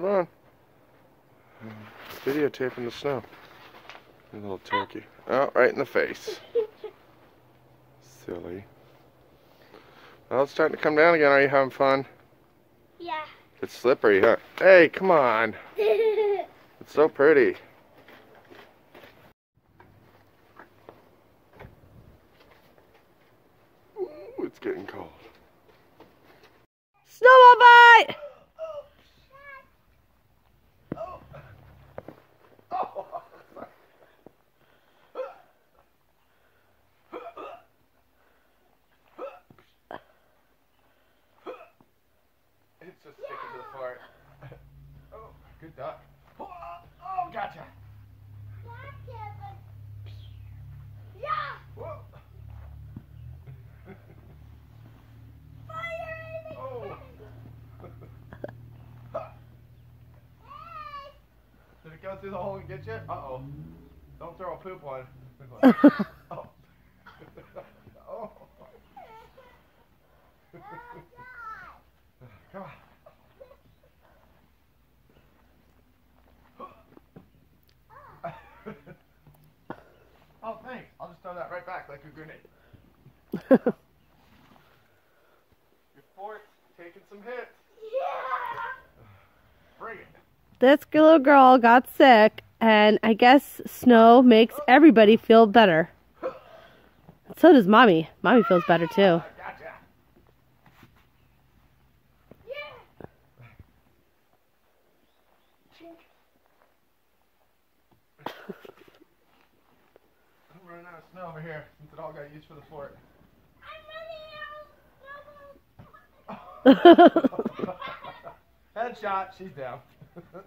Hold on. Videotaping the snow. You little turkey. Oh, right in the face. Silly. Well, it's starting to come down again. Are you having fun? Yeah. It's slippery, huh? Hey, come on. It's so pretty. Ooh, it's getting cold. Snowball fight! It's just sticking to the fort. Oh, good duck. Oh, oh gotcha. Yeah. Whoa. Fire! Oh. Did it go through the hole and get you? Uh oh. Don't throw a poop one. oh. Come on. oh, thanks. I'll just throw that right back like a grenade. Your fort's taking some hits. Yeah. Bring it. This little girl got sick, and I guess snow makes everybody feel better. So does mommy. Mommy feels better too. Ah, gotcha. Yeah. I'm running out of snow over here since it all got used for the fort. I'm running out. Headshot. She's down.